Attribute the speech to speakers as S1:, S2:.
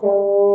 S1: Oh.